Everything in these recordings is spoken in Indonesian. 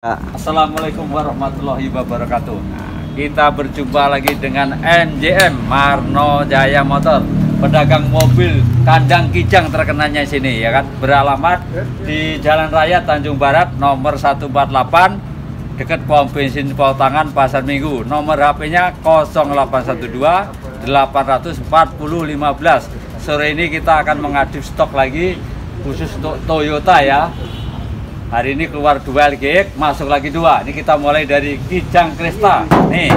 Assalamualaikum warahmatullahi wabarakatuh. Kita berjumpa lagi dengan NJM Marno Jaya Motor, pedagang mobil kandang kijang terkenalnya sini ya kan. Beralamat di Jalan Raya Tanjung Barat nomor 148 dekat pom bensin tangan Pasar Minggu. Nomor HP-nya 0812 840 15. Sore ini kita akan mengadip stok lagi khusus untuk Toyota ya Hari ini keluar dua LGX, masuk lagi dua. Ini kita mulai dari Kijang Krista. Nih,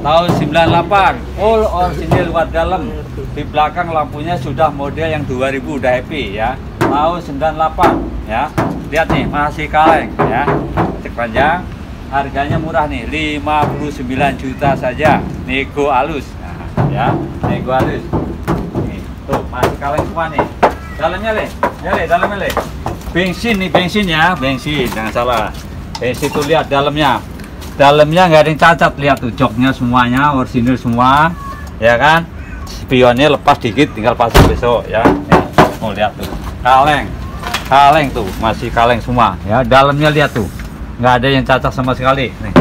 tahun 98. All original luar dalam. Di belakang lampunya sudah model yang 2000 udah happy ya. Tahun 98 ya. Lihat nih, masih kaleng ya. Cek panjang. Harganya murah nih, 59 juta saja. Nego halus. Nah, ya, nego halus. Nih, tuh masih kaleng semua nih. Dalamnya le, ya dalamnya le bensin nih bensin ya bensin jangan salah. Bensin tuh lihat dalamnya. Dalamnya nggak ada yang cacat lihat tuh joknya semuanya orisinil semua ya kan? Spionnya lepas dikit tinggal pasang besok ya. Mau lihat tuh. Kaleng kaleng tuh masih kaleng semua ya. Dalamnya lihat tuh nggak ada yang cacat sama sekali nih,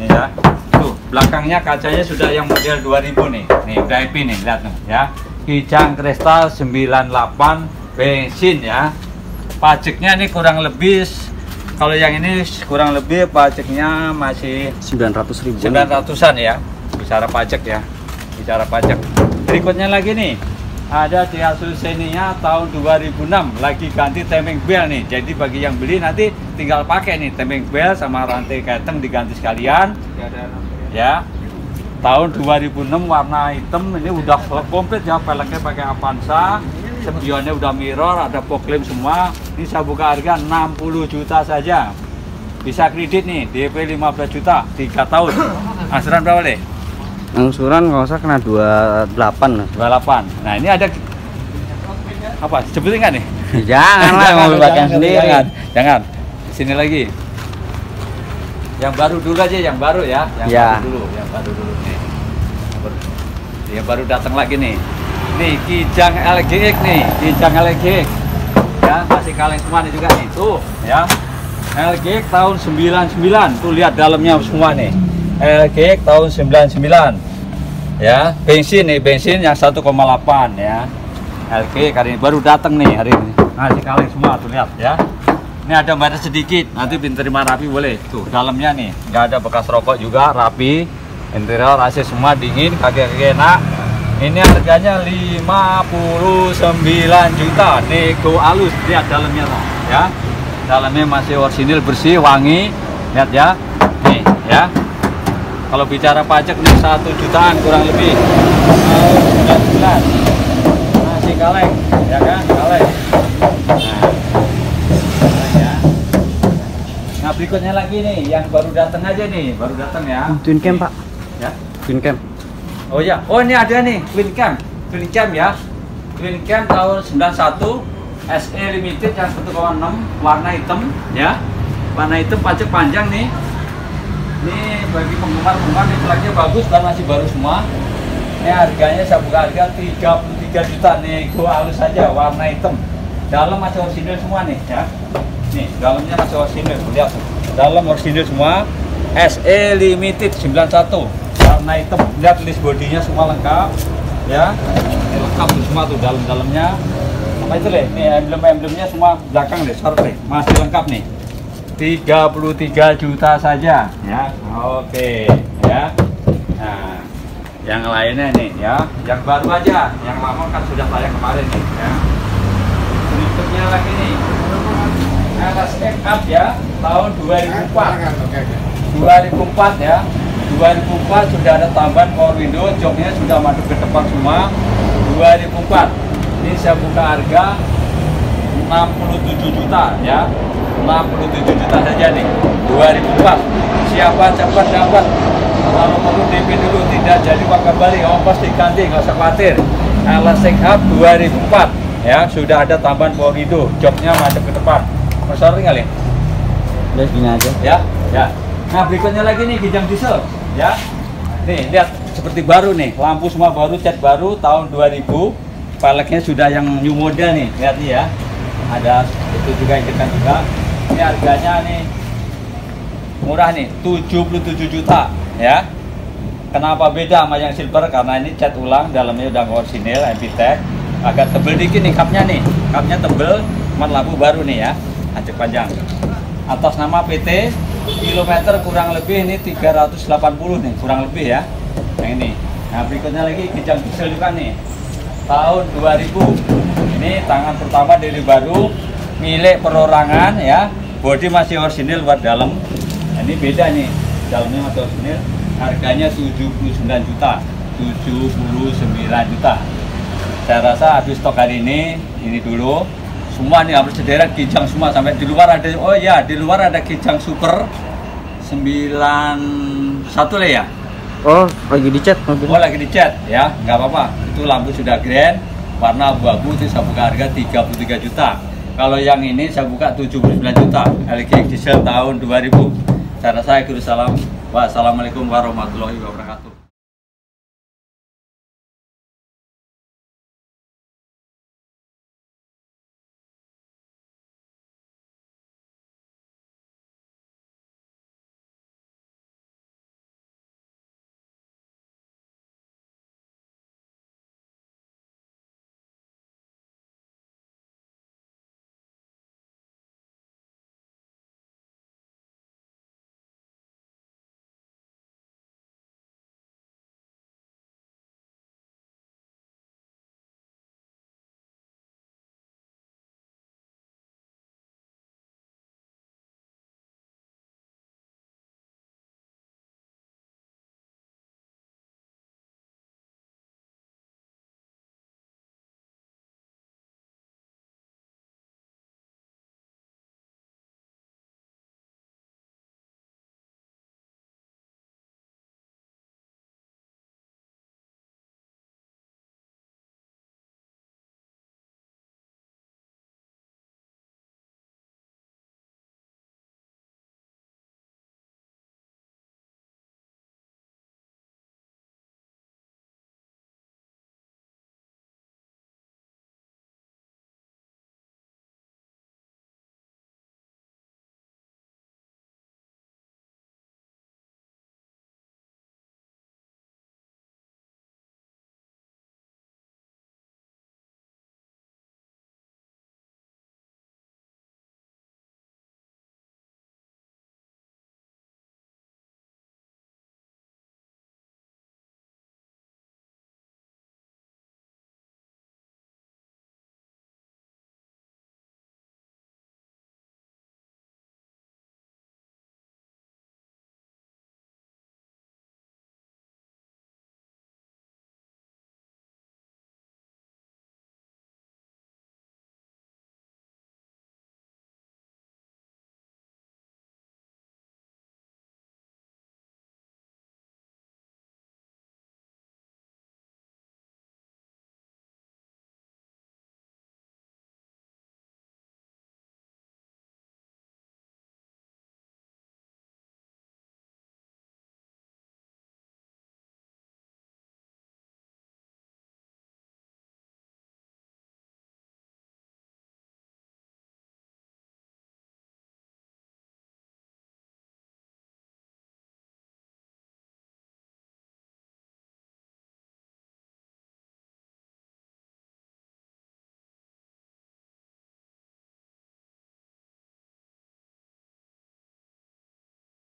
nih ya. Tuh belakangnya kacanya sudah yang model 2000 nih. Nih udah IP nih lihat tuh ya. Kijang Cresta 98 bensin ya pajaknya ini kurang lebih kalau yang ini kurang lebih pajaknya masih 900 ribu. 900an ya bicara pajak ya bicara pajak berikutnya lagi nih ada di Asusenia tahun 2006 lagi ganti timing bell nih. Jadi bagi yang beli nanti tinggal pakai nih timing bell sama rantai keteng diganti sekalian. Ya. Tahun 2006 warna hitam ini udah komplit ya peleknya pakai Avanza spionnya udah mirror ada poklim semua. Ini saya buka harga 60 juta saja. Bisa kredit nih DP 15 juta 3 tahun. Angsuran berapa deh? angsuran kalau usah kena 28 lah 28 nah ini ada apa sebutin nggak nih? jangan lah mobil pakaian sendiri. jangan, jangan. Sini lagi. Yang baru dulu aja yang baru ya. Yang Ya. baru dulu yang baru dulu nih. Yang baru datang lagi nih nih kijang LGX nih kijang LGX ya masih kaleng semua nih juga nih. Tuh ya. LGX tahun 99 tuh lihat dalamnya semua nih. LGX tahun 99 ya bensin nih bensin yang 1,8 ya. LGX hari ini baru datang nih hari ini. Masih kaleng semua tuh lihat ya. Ini ada batas sedikit nanti terima rapi boleh. Tuh dalamnya nih nggak ada bekas rokok juga rapi. Interior AC semua dingin kaki-kaki enak ini harganya 59 juta. Nego halus lihat dalamnya tuh ya. Dalamnya masih orisinil bersih wangi. Lihat ya. Nih ya. Kalau bicara pajak nih satu jutaan kurang lebih. Tahun 19 masih kaleng ya kan? Kaleng. Nah, ya. nah berikutnya lagi nih yang baru datang aja nih. Baru datang ya. Twin cam pak. ya. Twin cam Oh ya, oh ini ada nih Twin Cam, Twin Cam ya. Twin Cam tahun 91 SE Limited yang 1,6 warna hitam ya. Warna hitam pajak panjang nih. Ini bagi penggemar-penggemar ini pelaknya bagus dan masih baru semua. Ini harganya saya buka harga 33 juta nih, gua halus saja warna hitam. Dalam masih orisinil semua nih ya. Nih, dalamnya masih orisinil, lihat. Dalam orisinil semua. SE Limited 91 warna hitam. Lihat list bodinya semua lengkap ya. Ini lengkap semua tuh dalam-dalamnya. Apa itu deh nih emblem-emblemnya semua belakang deh short deh masih lengkap nih. 33 juta saja ya. Oke ya. Nah yang lainnya nih ya. Yang baru aja yang lama kan sudah tayang kemarin nih ya. Berikutnya lagi nih. LSX Up ya tahun 2004 2004 ya 2004 sudah ada tambahan power window joknya sudah masuk ke depan semua. 2004 ini saya buka harga 67 juta ya. 67 juta saja nih. 2004 siapa cepat dapat? Kalau perlu DP dulu tidak jadi uang kembali ongkos diganti nggak usah khawatir. LSX Up 2004 ya sudah ada tambahan power window. Joknya masuk ke depan. Masuk kali udah gini aja. Ya ya. Nah berikutnya lagi nih kijang diesel ya nih lihat seperti baru nih. Lampu semua baru cat baru tahun 2000 peleknya sudah yang new model nih. Lihat nih ya. Ada itu juga yang kita juga. Ini harganya nih murah nih. 77 juta ya. Kenapa beda sama yang silver? Karena ini cat ulang dalamnya udah orsinil Epitech agak tebel dikit nih kapnya nih. Kapnya tebel cuman lampu baru nih ya. Acek panjang. Atas nama PT kilometer kurang lebih ini 380 nih kurang lebih ya. Yang ini. Nah berikutnya lagi kijang diesel juga nih. Tahun 2000 ini tangan pertama dari baru milik perorangan ya. Body masih orisinil buat dalam. Nah, ini beda nih dalamnya masih orisinil. Harganya 79 juta. 79 juta. Saya rasa habis stok hari ini ini dulu semua nih harus sederet kijang semua. Sampai di luar ada oh ya di luar ada kijang super 91 lah ya. Oh, lagi dicat mobil. oh lagi dicat ya. Nggak apa-apa. Itu lampu sudah grand warna abu-abu itu saya buka harga 33 juta. Kalau yang ini saya buka 79 juta. LG diesel tahun 2000 saya rasa akhir salam. Wassalamualaikum warahmatullahi wabarakatuh